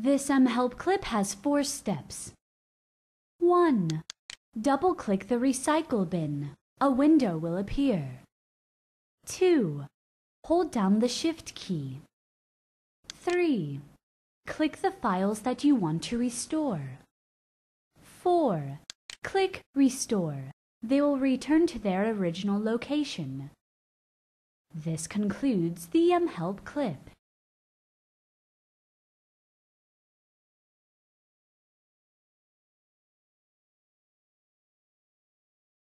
This um, mHelp clip has four steps. 1. Double-click the recycle bin. A window will appear. 2. Hold down the Shift key. 3. Click the files that you want to restore. 4. Click Restore. They will return to their original location. This concludes the um, mHelp clip.